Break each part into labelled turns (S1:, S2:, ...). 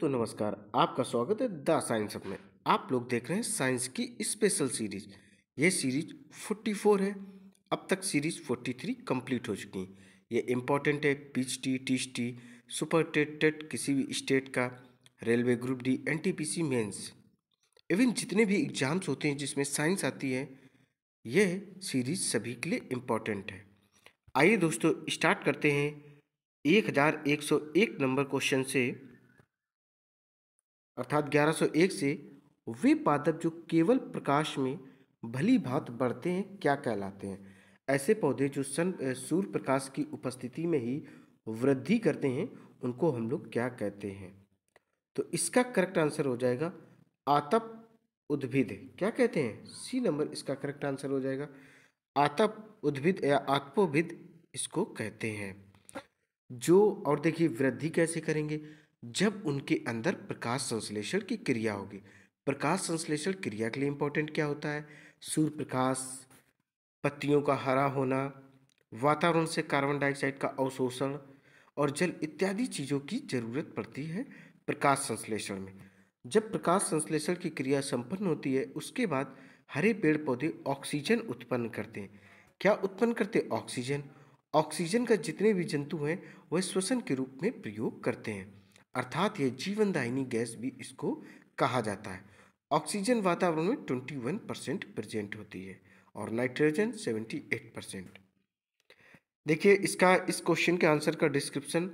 S1: तो नमस्कार, आपका स्वागत है द साइंस अप में आप लोग देख रहे हैं साइंस की स्पेशल सीरीज़। ये सीरीज़ 44 है। अब तक सीरीज़ 43 कंप्लीट हो चुकी है। ये इंपॉर्टेंट है पीच टी टीच टी सुपर टेट टेट किसी भी स्टेट का, railway group D N T P C mains even जितने भी एग्ज़ाम्स होते हैं जिसमें साइंस आती है यह सीरीज़ सभी के लिए इंपॉर्टेंट है। आइए दोस्तों, स्टार्ट करते हैं। एक हज़ार एक सौ एक नंबर क्वेश्चन से। अर्थात 1101 से वे पादप जो केवल प्रकाश में भली भांत बढ़ते हैं, क्या कहलाते हैं? ऐसे पौधे जो सन सूर्य प्रकाश की उपस्थिति में ही वृद्धि करते हैं, उनको हम लोग क्या कहते हैं? तो इसका करेक्ट आंसर हो जाएगा, आतप उद्भिद। क्या कहते हैं? सी नंबर इसका करेक्ट आंसर हो जाएगा। आतप उद्भिद या आत्पोभिद इसको कहते हैं। जो, और देखिए वृद्धि कैसे करेंगे? जब उनके अंदर प्रकाश संश्लेषण की क्रिया होगी। प्रकाश संश्लेषण क्रिया के लिए इंपॉर्टेंट क्या होता है? सूर्य प्रकाश पत्तियों का हरा होना, वातावरण से कार्बन डाइऑक्साइड का अवशोषण और जल इत्यादि चीज़ों की ज़रूरत पड़ती है प्रकाश संश्लेषण में। जब प्रकाश संश्लेषण की क्रिया संपन्न होती है, उसके बाद हरे पेड़ पौधे ऑक्सीजन उत्पन्न करते हैं। क्या उत्पन्न करते ऑक्सीजन ऑक्सीजन का जितने भी जंतु हैं, वह श्वसन के रूप में प्रयोग करते हैं। अर्थात ये जीवनदायिनी गैस भी इसको कहा जाता है। ऑक्सीजन वातावरण में 21 परसेंट प्रेजेंट होती है और नाइट्रोजन 78 परसेंट। देखिए, इसका, इस क्वेश्चन के आंसर का डिस्क्रिप्शन,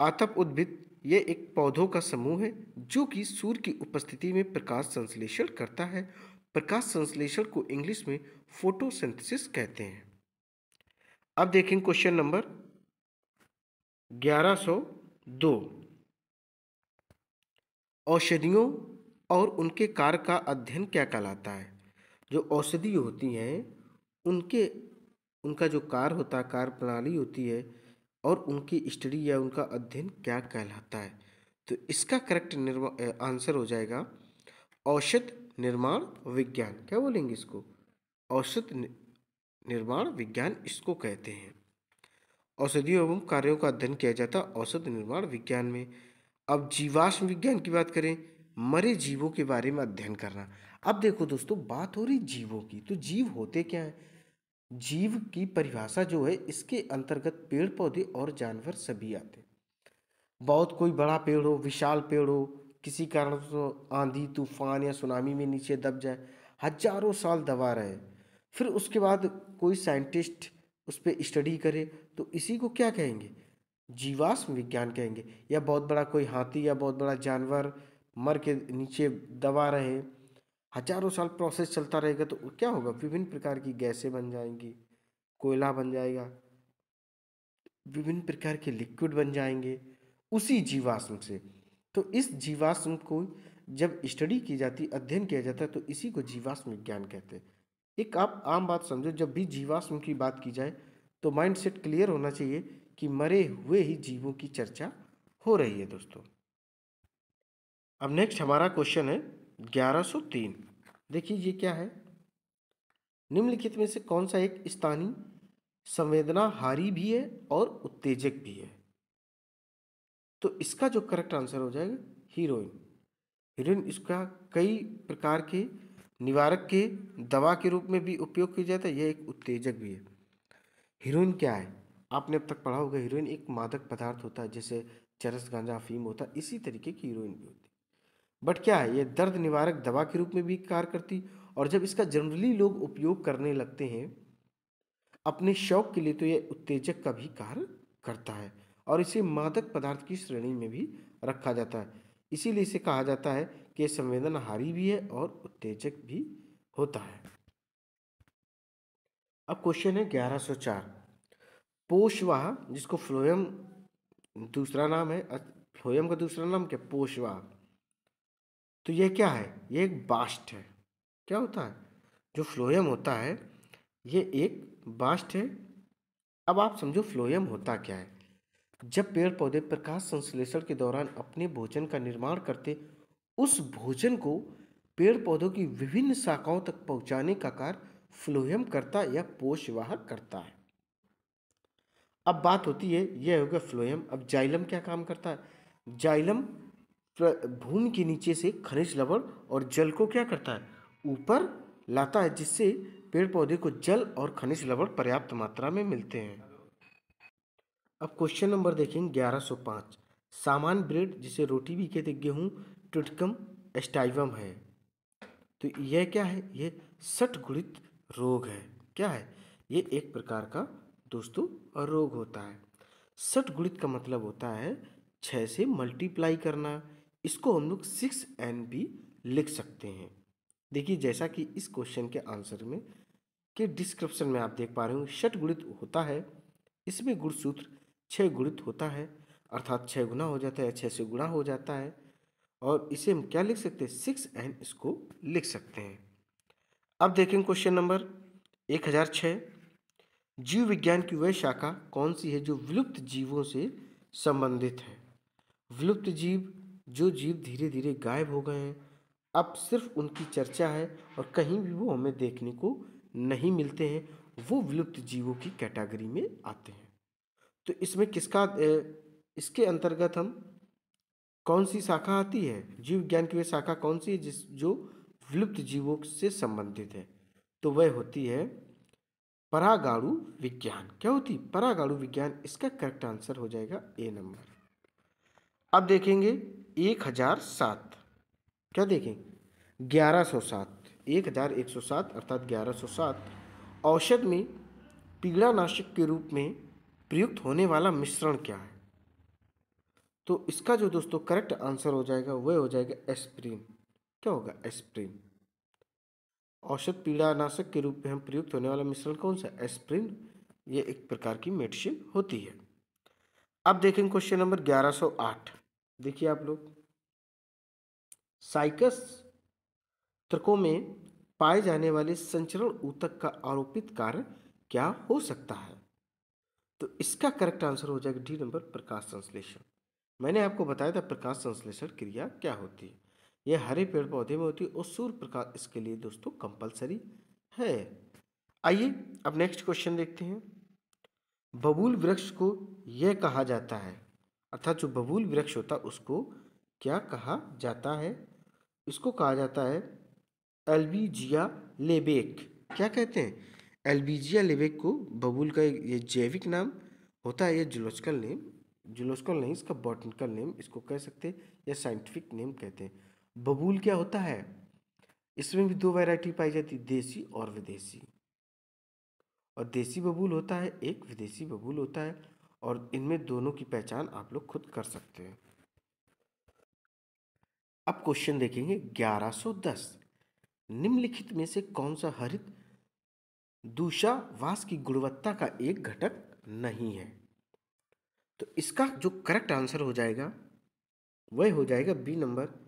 S1: आतप उद्भिद, ये एक पौधों का समूह है, जो कि सूर्य की उपस्थिति में प्रकाश संश्लेषण करता है। प्रकाश संश्लेषण को इंग्लिश में फोटोसिंथेसिस कहते हैं। अब देखें क्वेश्चन नंबर 1102 औषधियों और उनके कार्य का अध्ययन क्या कहलाता है? जो औषधि होती हैं, उनके, उनका जो कार्य होता है कार्य प्रणाली होती है और उनकी स्टडी या उनका अध्ययन क्या कहलाता है? तो इसका करेक्ट आंसर हो जाएगा, औषध निर्माण विज्ञान। क्या बोलेंगे इसको? औषध निर्माण विज्ञान इसको कहते हैं। औषधियों एवं कार्यों का अध्ययन किया जाता है औषध निर्माण विज्ञान में। अब जीवाश्म विज्ञान की बात करें, मरे जीवों के बारे में अध्ययन करना। अब देखो दोस्तों, बात हो रही जीवों की तो जीव होते क्या है? जीव की परिभाषा जो है, इसके अंतर्गत पेड़ पौधे और जानवर सभी आते बहुत कोई बड़ा पेड़ हो, विशाल पेड़ हो, किसी कारण से आंधी, तूफ़ान या सुनामी में नीचे दब जाए, हज़ारों साल दबा रहे। फिर उसके बाद कोई साइंटिस्ट उस पर स्टडी करे तो इसी को क्या कहेंगे? जीवाश्म विज्ञान कहेंगे। या बहुत बड़ा कोई हाथी या बहुत बड़ा जानवर मर के नीचे दबा रहे, हज़ारों साल प्रोसेस चलता रहेगा तो क्या होगा? विभिन्न प्रकार की गैसें बन जाएँगी, कोयला बन जाएगा, विभिन्न प्रकार के लिक्विड बन जाएँगे, उसी जीवाश्म से। तो इस जीवाश्म को जब स्टडी की जाती, अध्ययन किया जाता है तो इसी को जीवाश्म विज्ञान कहते हैं। एक आप आम बात समझो, जब भी जीवाश्म की बात की जाए तो माइंड सेट क्लियर होना चाहिए कि मरे हुए ही जीवों की चर्चा हो रही है दोस्तों। अब नेक्स्ट हमारा क्वेश्चन है 1103 देखिए ये क्या है? निम्नलिखित में से कौन सा एक स्थानीय संवेदना हारी भी है और उत्तेजक भी है? तो इसका जो करेक्ट आंसर हो जाएगा हीरोइन हीरोइन इसका कई प्रकार के निवारक के दवा के रूप में भी उपयोग किया जाता है, यह एक उत्तेजक भी है। हीरोइन क्या है? आपने अब तक पढ़ा होगा हीरोइन एक मादक पदार्थ होता है, जैसे चरस, गांजा, अफीम होता है। इसी तरीके की हीरोइन भी होती है। बट क्या है, ये दर्द निवारक दवा के रूप में भी कार्य करती और जब इसका जनरली लोग उपयोग करने लगते हैं, अपने शौक के लिए तो यह उत्तेजक का भी कार्य करता है और इसे मादक पदार्थ की श्रेणी में भी रखा जाता है। इसीलिए इसे कहा जाता है कि यह संवेदनहारी भी है और उत्तेजक भी होता है। अब क्वेश्चन है ग्यारह सौ चार। पोषवाह जिसको फ्लोयम दूसरा नाम है फ्लोयम का दूसरा नाम क्या? पोषवाह तो यह क्या है? यह एक बास्ट है। क्या होता है? जो फ्लोयम होता है ये एक बास्ट है। अब आप समझो फ्लोयम होता क्या है। जब पेड़ पौधे प्रकाश संश्लेषण के दौरान अपने भोजन का निर्माण करते, उस भोजन को पेड़ पौधों की विभिन्न शाखाओं तक पहुँचाने का कार्य फ्लोयम करता या पोषवाहक करता है। अब बात होती है, यह हो गया फ्लोएम। अब जाइलम क्या काम करता है? जाइलम भूमि के नीचे से खनिज लवण और जल को क्या करता है? ऊपर लाता है, जिससे पेड़ पौधे को जल और खनिज लवण पर्याप्त मात्रा में मिलते हैं। अब क्वेश्चन नंबर देखेंगे, ग्यारह सौ पाँच। सामान्य ब्रेड, जिसे रोटी भी कहते गेहूँ टुटकम एस्टाइवम है। तो यह क्या है? यह सट गुणित रोग है। क्या है? ये एक प्रकार का दोस्तों, रोग होता है। सट गुणित का मतलब होता है छः से मल्टीप्लाई करना। इसको हम लोग सिक्स एन भी लिख सकते हैं। देखिए, जैसा कि इस क्वेश्चन के आंसर में, के डिस्क्रिप्शन में आप देख पा रहे हो षट गुणित होता है। इसमें गुणसूत्र छः गुणित होता है, अर्थात छः गुना हो जाता है छः से गुणा हो जाता है। और इसे हम क्या लिख सकते हैं? सिक्स एन इसको लिख सकते हैं। अब देखें क्वेश्चन नंबर एक हज़ार छः जीव विज्ञान की वह शाखा कौन सी है जो विलुप्त जीवों से संबंधित है? विलुप्त जीव, जो जीव धीरे धीरे गायब हो गए हैं, अब सिर्फ़ उनकी चर्चा है और कहीं भी वो हमें देखने को नहीं मिलते हैं, वो विलुप्त जीवों की कैटेगरी में आते हैं। तो इसमें किसका इसके अंतर्गत हम, कौन सी शाखा आती है? जीव विज्ञान की वह शाखा कौन सी है जिस, जो विलुप्त जीवों से संबंधित है? तो वह होती है परागाणु विज्ञान। क्या होती? परागाणु विज्ञान, इसका करेक्ट आंसर हो जाएगा ए नंबर अब देखेंगे एक हज़ार सात। क्या देखें? ग्यारह सौ सात। एक हज़ार एक सौ सात, अर्थात ग्यारह सौ सात। औषध में पीड़ानाशक के रूप में प्रयुक्त होने वाला मिश्रण क्या है? तो इसका जो दोस्तों करेक्ट आंसर हो जाएगा, वह हो जाएगा एस्प्रिन क्या होगा? एस्प्रिन औषध पीड़ानाशक के रूप में हम प्रयुक्त होने वाला मिश्रण कौन सा एस्प्रिन। ये एक प्रकार की मेडिसिन होती है। अब देखेंगे क्वेश्चन नंबर ग्यारह सौ आठ। देखिए आप लोग। साइकस तर्कों में पाए जाने वाले संचरण ऊतक का आरोपित कार्य क्या हो सकता है? तो इसका करेक्ट आंसर हो जाएगा डी नंबर प्रकाश संश्लेषण। मैंने आपको बताया था प्रकाश संश्लेषण क्रिया क्या होती है। यह हरे पेड़ पौधे में होती है और सूर्य प्रकाश इसके लिए दोस्तों कंपलसरी है। आइए अब नेक्स्ट क्वेश्चन देखते हैं। बबूल वृक्ष को यह कहा जाता है, अर्थात जो बबूल वृक्ष होता है, उसको क्या कहा जाता है? इसको कहा जाता है एल्बीजिया लेबेक। क्या कहते हैं? एल्बीजिया लेबेक को बबूल का ये जैविक नाम होता है, ये जुलोस्कल नेम जुलोस्कल नहीं, इसका बॉटनिकल नेम इसको कह सकते हैं, या साइंटिफिक नेम कहते हैं। बबूल क्या होता है? इसमें भी दो वैरायटी पाई जाती देसी और विदेशी। और देसी बबूल होता है, एक विदेशी बबूल होता है, और इनमें दोनों की पहचान आप लोग खुद कर सकते हैं। अब क्वेश्चन देखेंगे 1110 निम्नलिखित में से कौन सा हरित दूषावास की गुणवत्ता का एक घटक नहीं है? तो इसका जो करेक्ट आंसर हो जाएगा, वह हो जाएगा बी नंबर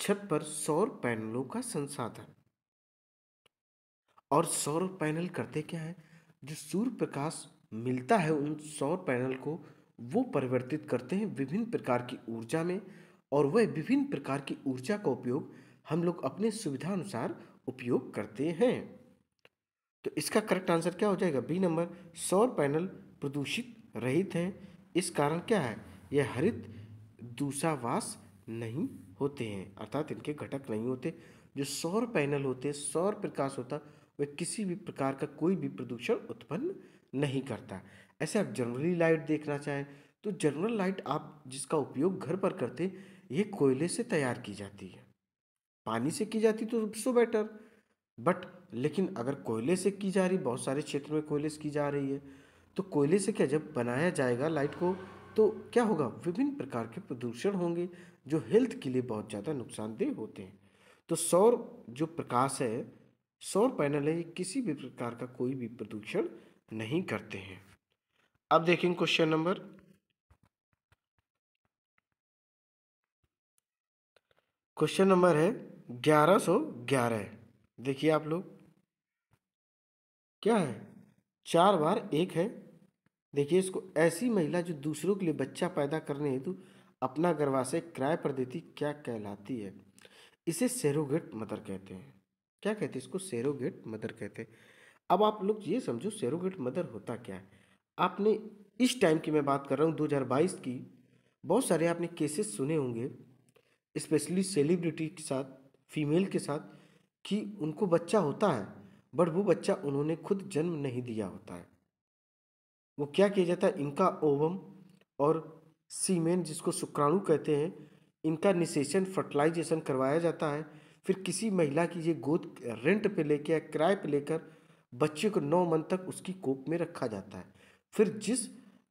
S1: छत पर सौर पैनलों का संसाधन। और सौर पैनल करते क्या है? जो सूर्य प्रकाश मिलता है, उन सौर पैनल को वो परिवर्तित करते हैं विभिन्न प्रकार की ऊर्जा में, और वह विभिन्न प्रकार की ऊर्जा का उपयोग हम लोग अपने सुविधा अनुसार उपयोग करते हैं। तो इसका करेक्ट आंसर क्या हो जाएगा? बी नंबर सौर पैनल प्रदूषित रहित हैं। इस कारण क्या है? यह हरित दूषावास नहीं होते हैं, अर्थात इनके घटक नहीं होते। जो सौर पैनल होते सौर प्रकाश होता वह किसी भी प्रकार का कोई भी प्रदूषण उत्पन्न नहीं करता। ऐसे आप जनरली लाइट देखना चाहें तो जनरल लाइट आप जिसका उपयोग घर पर करते ये कोयले से तैयार की जाती है। पानी से की जाती तो सो बेटर बट लेकिन अगर कोयले से की जा रही, बहुत सारे क्षेत्र में कोयले से की जा रही है तो कोयले से क्या जब बनाया जाएगा लाइट को तो क्या होगा? विभिन्न प्रकार के प्रदूषण होंगे जो हेल्थ के लिए बहुत ज़्यादा नुकसानदेह होते हैं। तो सौर जो प्रकाश है, सौर पैनल है किसी भी प्रकार का कोई भी प्रदूषण नहीं करते हैं। अब देखेंगे क्वेश्चन नंबर। क्वेश्चन नंबर है ग्यारह सौ ग्यारह। देखिए आप लोग। क्या है? चार बार एक है। देखिए इसको ऐसी महिला जो दूसरों के लिए बच्चा पैदा करने हेतु अपना गर्भाशय पर देती क्या कहलाती है? इसे सेरोगेट मदर कहते हैं। क्या कहते हैं इसको? सेरोगेट मदर कहते हैं। अब आप लोग ये समझो सेरोगेट मदर होता क्या है? आपने इस टाइम की मैं बात कर रहा हूँ 2022 की। बहुत सारे आपने केसेस सुने होंगे, स्पेशली सेलिब्रिटी के साथ, फीमेल के साथ, कि उनको बच्चा होता है, बट वो बच्चा उन्होंने खुद जन्म नहीं दिया होता है। वो क्या किया जाता है? इनका ओवम और सीमेन जिसको शुक्राणु कहते हैं, इनका निषेचन फर्टिलाइजेशन करवाया जाता है। फिर किसी महिला की ये गोद रेंट पे लेके या किराए पे लेकर बच्चे को नौ मंथ तक उसकी कोख में रखा जाता है। फिर जिस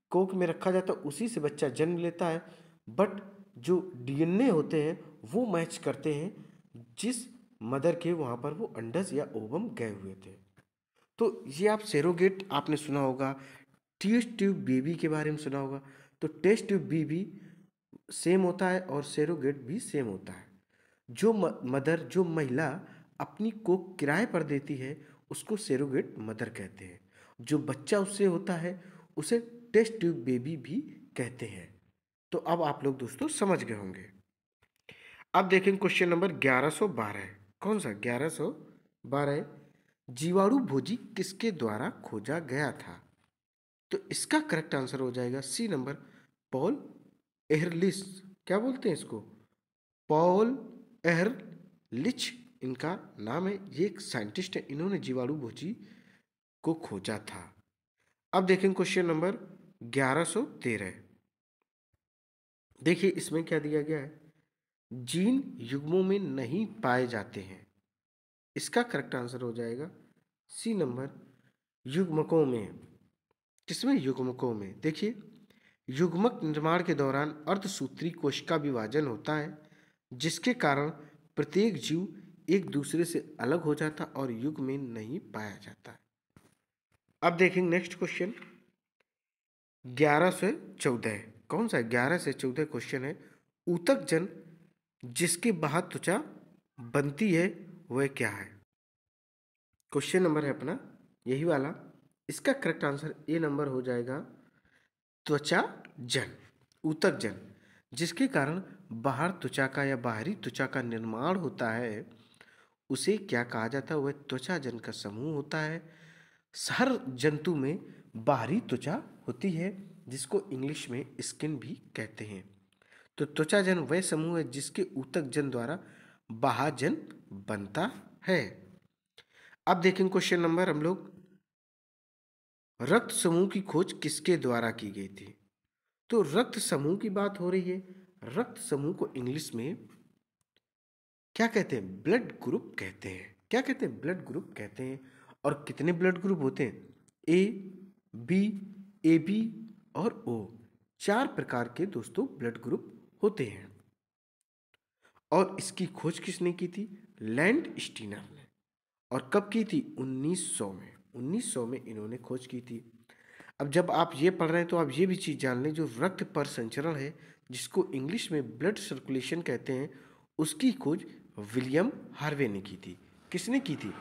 S1: कोख में रखा जाता है, उसी से बच्चा जन्म लेता है। बट जो डीएनए होते हैं, वो मैच करते हैं, जिस मदर के वहाँ पर वो अंडस या ओवम गए हुए थे। तो ये आप सेरोगेट आपने सुना होगा टेस्ट ट्यूब बेबी के बारे में सुना होगा। तो टेस्ट ट्यूब बेबी सेम होता है और सेरोगेट भी सेम होता है। जो मदर, जो महिला अपनी को किराए पर देती है, उसको सेरोगेट मदर कहते हैं। जो बच्चा उससे होता है, उसे टेस्ट ट्यूब बेबी भी कहते हैं। तो अब आप लोग दोस्तों समझ गए होंगे। अब देखें क्वेश्चन नंबर ग्यारह सौ बारह कौन सा? ग्यारह सौ बारह जीवाणु भोजी किसके द्वारा खोजा गया था? तो इसका करेक्ट आंसर हो जाएगा सी नंबर पॉल एहरलिस क्या बोलते हैं इसको? पॉल एहरलिच इनका नाम है। ये एक साइंटिस्ट है, इन्होंने जीवाणु भोजी को खोजा था। अब देखें क्वेश्चन नंबर ग्यारह सौ तेरह। देखिए, इसमें क्या दिया गया है? जीन युग्मों में नहीं पाए जाते हैं। इसका करेक्ट आंसर हो जाएगा सी नंबर युग्मकों में। किसमें? युग्मकों में। देखिए, युग्मक निर्माण के दौरान अर्धसूत्री कोश का विभाजन होता है, जिसके कारण प्रत्येक जीव एक दूसरे से अलग हो जाता और युग में नहीं पाया जाता अब देखेंगे नेक्स्ट क्वेश्चन ग्यारह से चौदह। कौन सा ग्यारह से चौदह क्वेश्चन है। ऊतक जन, जिसके बाहर त्वचा बनती है, वह क्या है? क्वेश्चन नंबर है अपना, यही वाला। इसका करेक्ट आंसर ए नंबर हो जाएगा, त्वचा जन, ऊतक जन, जिसके कारण बाहर त्वचा का या बाहरी त्वचा का निर्माण होता है, उसे क्या कहा जाता है? वह त्वचा जन का समूह होता है। हर जंतु में बाहरी त्वचा होती है, जिसको इंग्लिश में स्किन भी कहते हैं। तो त्वचा जन वह समूह है जिसके ऊतक जन द्वारा बाहर बनता है। अब देखें क्वेश्चन नंबर हम लोग। रक्त समूह की खोज किसके द्वारा की गई थी? तो रक्त समूह की बात हो रही है। रक्त समूह को इंग्लिश में क्या कहते हैं? ब्लड ग्रुप कहते हैं। क्या कहते हैं? ब्लड ग्रुप कहते हैं। और कितने ब्लड ग्रुप होते हैं? ए, बी ए, बी और ओ। चार प्रकार के दोस्तों ब्लड ग्रुप होते हैं। और इसकी खोज किसने की थी? लैंड स्टीनर ने। और कब की थी? 1900 में। 1900 में इन्होंने खोज की थी। अब जब आप ये पढ़ रहे हैं तो आप ये भी चीज़ जान लें, जो रक्त पर संचरण है, जिसको इंग्लिश में ब्लड सर्कुलेशन कहते हैं, उसकी खोज विलियम हार्वे ने की थी। किसने की थी?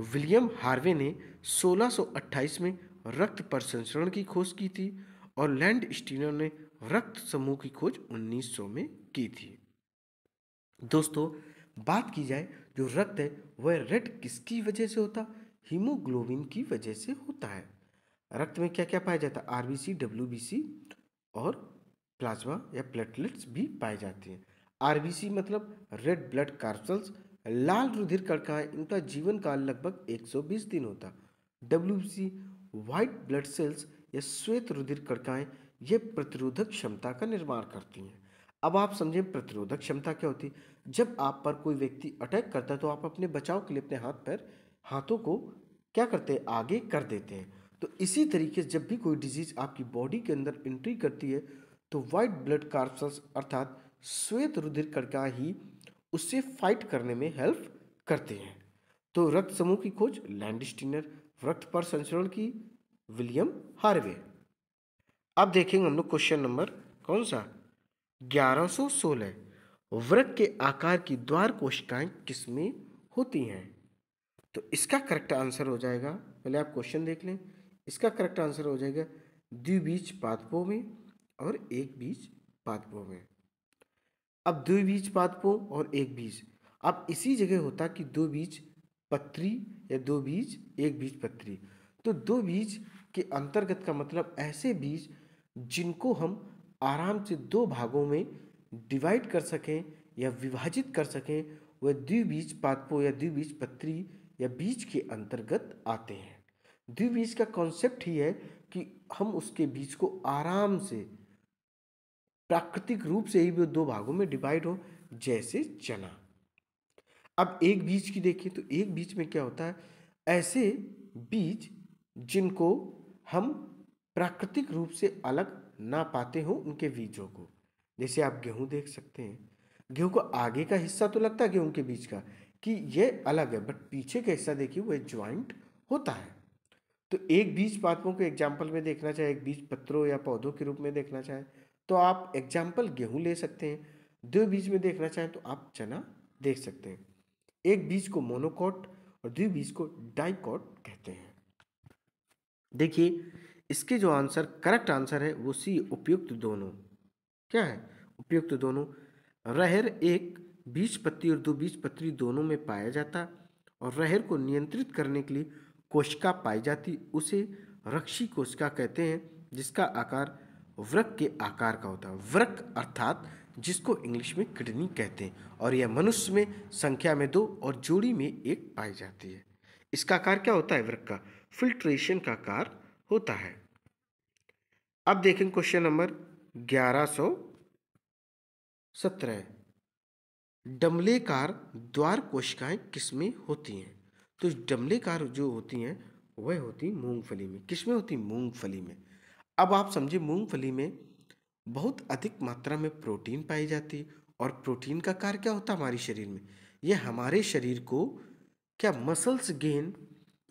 S1: विलियम हार्वे ने 1628 में रक्त पर संचरण की खोज की थी और लैंड स्टीनर ने रक्त समूह की खोज 1900 में की थी। दोस्तों, बात की जाए जो रक्त है, वह रेड किसकी वजह से होता? हीमोग्लोबिन की वजह से होता है। रक्त में क्या क्या पाया जाता है? आरबीसी डब्ल्यूबीसी और प्लाज्मा या प्लेटलेट्स भी पाए जाते हैं। आरबीसी मतलब रेड ब्लड कार्सल्स लाल रुधिर कणकाएँ इनका जीवन काल लगभग 120 दिन होता डब्ल्यूबीसी व्हाइट ब्लड सेल्स या श्वेत रुधिर कणकाएँ ये प्रतिरोधक क्षमता का निर्माण करती हैं। अब आप समझें प्रतिरोधक क्षमता क्या होती है। जब आप पर कोई व्यक्ति अटैक करता है तो आप अपने बचाव के लिए अपने हाथ पैर हाथों को क्या करते हैं? आगे कर देते हैं। तो इसी तरीके से जब भी कोई डिज़ीज़ आपकी बॉडी के अंदर एंट्री करती है तो वाइट ब्लड कार्पल्स अर्थात श्वेत रुधिर कणिका ही उससे फाइट करने में हेल्प करते हैं। तो रक्त समूह की खोज लैंडस्टीनर रक्त पर संचरण की विलियम हार्वे अब देखेंगे हम लोग क्वेश्चन नंबर कौन सा? 1116 वृक के आकार की द्वार कोशिकाएँ किसमें होती हैं? तो इसका करेक्ट आंसर हो जाएगा। पहले आप क्वेश्चन देख लें। इसका करेक्ट आंसर हो जाएगा द्विबीज पादपों में और एक बीज पादपों में। अब द्विबीज पादपों और एक बीज। अब इसी जगह होता कि दो बीज पत्री या दो बीज एक बीज पत्री। तो दो बीज के अंतर्गत का मतलब ऐसे बीज जिनको हम आराम से दो भागों में डिवाइड कर सकें या विभाजित कर सकें, वह द्विबीज पादपों या द्विबीज पत्री या बीज के अंतर्गत आते हैं। द्विबीज का कॉन्सेप्ट ही है कि हम उसके बीज को आराम से, प्राकृतिक रूप से ही वो दो भागों में डिवाइड हो, जैसे चना। अब एक बीज की देखिए तो एक बीज में क्या होता है? ऐसे बीज जिनको हम प्राकृतिक रूप से अलग ना पाते हो उनके बीजों को। जैसे आप गेहूँ देख सकते हैं। गेहूँ को आगे का हिस्सा तो लगता है गेहूँ के बीज का। कि ये अलग है बट पीछे का हिस्सा देखिए, वो ज्वाइंट होता है। तो एक बीज पात्रों को एग्ज़ाम्पल में देखना चाहे, एक बीज पत्रों या पौधों के रूप में देखना चाहे तो आप एग्ज़ाम्पल गेहूँ ले सकते हैं। दो बीज में देखना चाहें तो आप चना देख सकते हैं। एक बीज को मोनोकॉट और द्वि बीज को डाइकॉट कहते हैं। देखिए, इसके जो आंसर करेक्ट आंसर है, वो सी, उपयुक्त दोनों। क्या है? उपयुक्त दोनों। रहर एक बीज पत्ती और दो बीज पत्री दोनों में पाया जाता और रहर को नियंत्रित करने के लिए कोशिका पाई जाती। उसे रक्षी कोशिका कहते हैं, जिसका आकार वृक के आकार का होता है। वृक अर्थात जिसको इंग्लिश में किडनी कहते हैं और यह मनुष्य में संख्या में दो और जोड़ी में एक पाई जाती है। इसका आकार क्या होता है? वृक का। फिल्ट्रेशन का आकार होता है। अब देखें क्वेश्चन नंबर ग्यारह सौ सत्रह। डमलेकार द्वार कोशिकाएँ किसमें होती हैं? तो डमलेकार जो होती हैं, वह होती मूंगफली में। किसमें होती मूंगफली में। अब आप समझिए, मूंगफली में बहुत अधिक मात्रा में प्रोटीन पाई जाती और प्रोटीन का कार्य क्या होता हमारे शरीर में? यह हमारे शरीर को क्या मसल्स गेन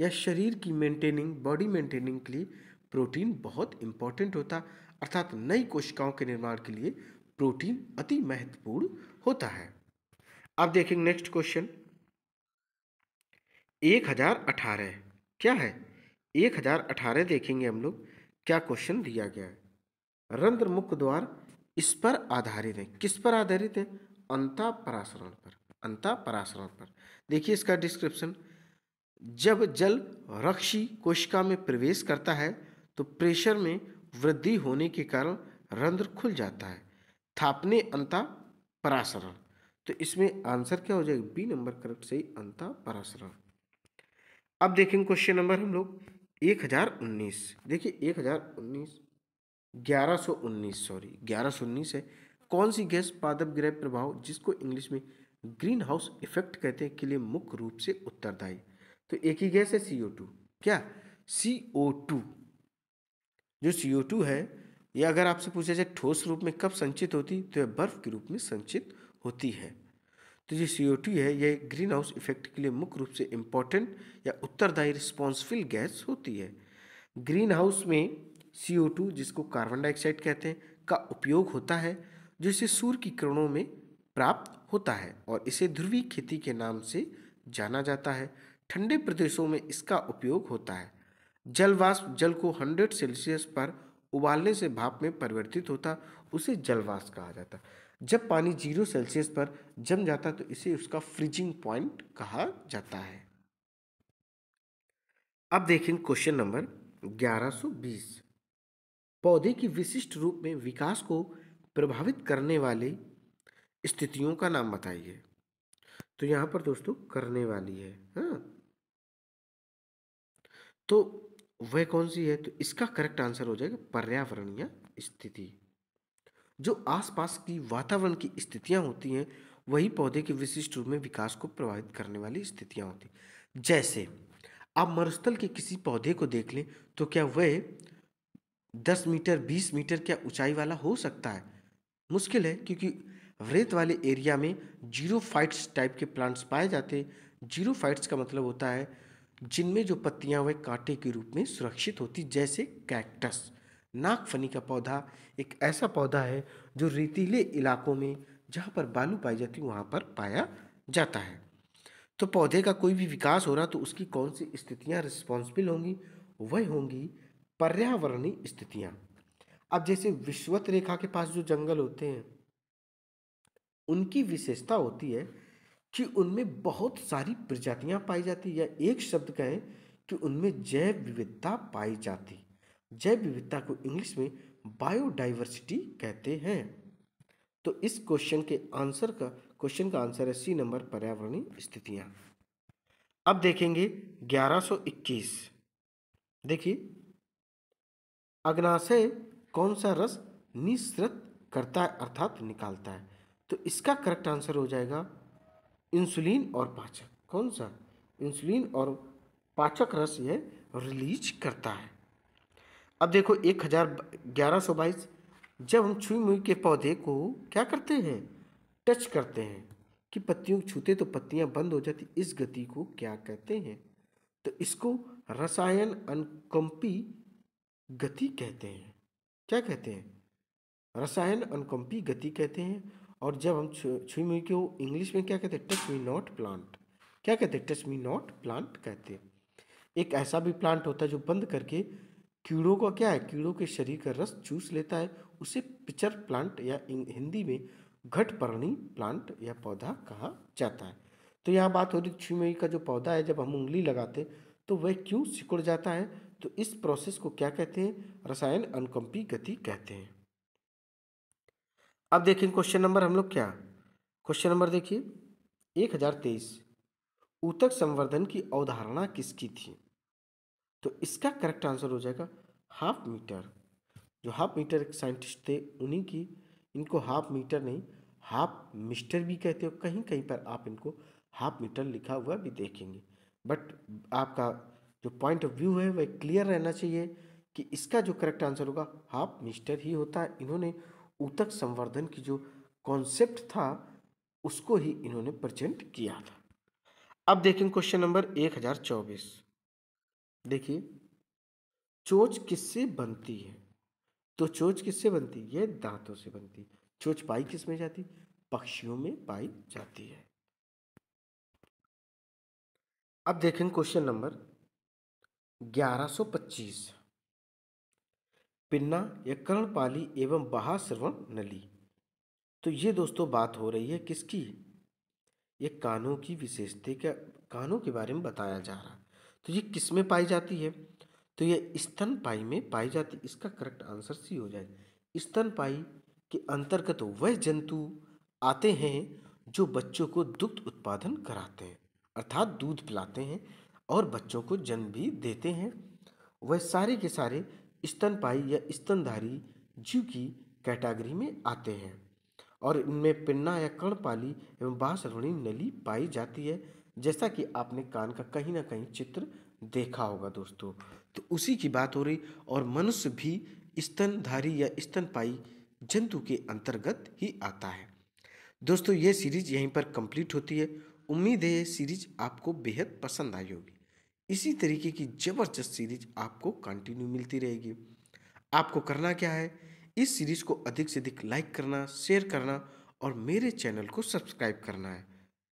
S1: या शरीर की मेंटेनिंग, बॉडी मेंटेनिंग के लिए प्रोटीन बहुत इंपॉर्टेंट होता अर्थात नई कोशिकाओं के निर्माण के लिए प्रोटीन अति महत्वपूर्ण होता है। अब देखेंगे नेक्स्ट क्वेश्चन एक हज़ार अठारह, क्या है? एक हज़ार अठारह देखेंगे हम लोग, क्या क्वेश्चन दिया गया है? रंध्र मुख द्वार इस पर आधारित है। किस पर आधारित है? अंता परासरण पर अंता परासरण पर। देखिए इसका डिस्क्रिप्शन जब जल रक्षी कोशिका में प्रवेश करता है तो प्रेशर में वृद्धि होने के कारण रंध्र खुल जाता है। थापने अंता परासरण तो इसमें आंसर क्या हो जाएगा? बी नंबर करेक्ट सही, अंता परासरण अब देखेंगे क्वेश्चन नंबर हम लोग। एक हज़ार उन्नीस। देखिए, एक हज़ार उन्नीस, ग्यारह सौ उन्नीस, सॉरी, ग्यारह सौ उन्नीस है। कौन सी गैस पादप ग्रह प्रभाव, जिसको इंग्लिश में ग्रीन हाउस इफ़ेक्ट कहते हैं, के लिए मुख्य रूप से उत्तरदायी? तो एक ही गैस है सी ओ टू क्या? सी ओ टू जो सी ओ टू है, ये अगर आपसे पूछा जाए, ठोस रूप में कब संचित होती तो यह बर्फ़ के रूप में संचित होती है। तो ये सी ओ टू है यह ग्रीन हाउस इफ़ेक्ट के लिए मुख्य रूप से इंपॉर्टेंट या उत्तरदायी रिस्पॉन्सिबल गैस होती है। ग्रीन हाउस में सी ओ टू जिसको कार्बन डाइऑक्साइड कहते हैं, का उपयोग होता है, जो इसे सूर्य की किरणों में प्राप्त होता है और इसे ध्रुवी खेती के नाम से जाना जाता है। ठंडे प्रदेशों में इसका उपयोग होता है। जलवाष्प जल को 100 सेल्सियस पर उबालने से भाप में परिवर्तित होता, उसे जलवाष्प कहा जाता। जब पानी ज़ीरो सेल्सियस पर जम जाता है तो इसे उसका फ्रीजिंग पॉइंट कहा जाता है। अब देखें क्वेश्चन नंबर 1120 पौधे की विशिष्ट रूप में विकास को प्रभावित करने वाली स्थितियों का नाम बताइए। तो यहाँ पर दोस्तों, करने वाली है हाँ। तो वह कौन सी है? तो इसका करेक्ट आंसर हो जाएगा पर्यावरणीय स्थिति। जो आसपास की वातावरण की स्थितियाँ होती हैं, वही पौधे के विशिष्ट रूप में विकास को प्रभावित करने वाली स्थितियाँ होती जैसे, आप मरुस्थल के किसी पौधे को देख लें तो क्या वह दस मीटर, बीस मीटर क्या ऊंचाई वाला हो सकता है? मुश्किल है, क्योंकि रेत वाले एरिया में ज़ीरो फाइट्स टाइप के प्लांट्स पाए जाते हैं। ज़ीरो फाइट्स का मतलब होता है, जिनमें जो पत्तियाँ वह कांटे के रूप में सुरक्षित होती जैसे कैक्टस। नागफनी का पौधा एक ऐसा पौधा है जो रेतीले इलाकों में, जहाँ पर बालू पाई जाती है, वहाँ पर पाया जाता है। तो पौधे का कोई भी विकास हो रहा तो उसकी कौन सी स्थितियाँ रिस्पॉन्सिबल होंगी? वह होंगी पर्यावरणीय स्थितियाँ। अब जैसे विश्वत रेखा के पास जो जंगल होते हैं, उनकी विशेषता होती है कि उनमें बहुत सारी प्रजातियाँ पाई जाती या एक शब्द कहें कि उनमें जैव विविधता पाई जाती जैव विविधता को इंग्लिश में बायोडाइवर्सिटी कहते हैं। तो इस क्वेश्चन के आंसर का, क्वेश्चन का आंसर है सी नंबर, पर्यावरणीय स्थितियाँ। अब देखेंगे 1121 देखिए, अग्नाशय कौन सा रस निःसृत करता है अर्थात निकालता है? तो इसका करेक्ट आंसर हो जाएगा इंसुलिन और पाचक। कौन सा? इंसुलिन और पाचक रस यह रिलीज़ करता है। अब देखो, एक हज़ार ग्यारह सौ बाईस, जब हम छुई मुई के पौधे को क्या करते हैं? टच करते हैं कि पत्तियों को छूते तो पत्तियाँ बंद हो जाती, इस गति को क्या कहते हैं? तो इसको रसायन अनुकंपी गति कहते हैं। क्या कहते हैं? रसायन अनुकंपी गति कहते हैं। और जब हम छुई मुई को इंग्लिश में क्या कहते हैं? Touch me not plant. क्या कहते हैं? टच मी नॉट प्लांट कहते हैं। एक ऐसा भी प्लांट होता है जो बंद करके कीड़ों का क्या है? कीड़ों के शरीर का रस चूस लेता है। उसे पिचर प्लांट या हिंदी में घटपर्णी प्लांट या पौधा कहा जाता है। तो यहाँ बात हो रही छुमई का जो पौधा है, जब हम उंगली लगाते तो वह क्यों सिकुड़ जाता है? तो इस प्रोसेस को क्या कहते हैं? रसायन अनुकंपी गति कहते हैं। अब देखें क्वेश्चन नंबर हम लोग क्या? क्वेश्चन नंबर देखिए। एक हज़ार तेईस। ऊतक संवर्धन की अवधारणा किसकी थी? तो इसका करेक्ट आंसर हो जाएगा हाफ़ मीटर जो हाफ़ मीटर साइंटिस्ट थे, उन्हीं की, इनको हाफ़ मीटर नहीं हाफ़ मिस्टर भी कहते हो, कहीं कहीं पर आप इनको हाफ़ मीटर लिखा हुआ भी देखेंगे। बट आपका जो पॉइंट ऑफ़ व्यू है, वह क्लियर रहना चाहिए कि इसका जो करेक्ट आंसर होगा हाफ़ मिस्टर ही होता है। इन्होंने ऊतक संवर्धन की जो कॉन्सेप्ट था, उसको ही इन्होंने प्रजेंट किया था। अब देखें क्वेश्चन नंबर एक हज़ार चौबीस। देखिए, चोच किससे बनती है? तो चोच किससे बनती है? दांतों से बनती है। चोच पाई किसमें जाती पक्षियों में पाई जाती है। अब देखें क्वेश्चन नंबर 1125 पिन्ना या कर्णपाली एवं बाहाश्रवण नली। तो ये दोस्तों बात हो रही है किसकी? ये कानों की विशेषता का, कानों के बारे में बताया जा रहा। है तो ये किसमें पाई जाती है? तो ये स्तनपाई में पाई जाती इसका करेक्ट आंसर सी हो जाए। स्तनपाई के अंतर्गत वह जंतु आते हैं जो बच्चों को दुग्ध उत्पादन कराते हैं, अर्थात दूध पिलाते हैं और बच्चों को जन्म भी देते हैं। वह सारे के सारे स्तनपाई या स्तनधारी जीव की कैटेगरी में आते हैं और इनमें पिन्ना या कर्णपाली एवं बासरवणी नली पाई जाती है। जैसा कि आपने कान का कहीं ना कहीं चित्र देखा होगा दोस्तों। तो उसी की बात हो रही और मनुष्य भी स्तनधारी या स्तनपाई जंतु के अंतर्गत ही आता है। दोस्तों, ये सीरीज़ यहीं पर कंप्लीट होती है। उम्मीद है ये सीरीज़ आपको बेहद पसंद आई होगी। इसी तरीके की ज़बरदस्त सीरीज़ आपको कंटिन्यू मिलती रहेगी। आपको करना क्या है? इस सीरीज़ को अधिक से अधिक लाइक करना, शेयर करना और मेरे चैनल को सब्सक्राइब करना है।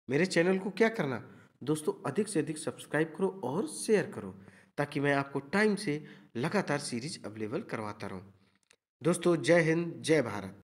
S1: मेरे चैनल को क्या करना? दोस्तों, अधिक से अधिक सब्सक्राइब करो और शेयर करो, ताकि मैं आपको टाइम से लगातार सीरीज़ अवेलेबल करवाता रहूँ। दोस्तों, जय हिंद, जय भारत।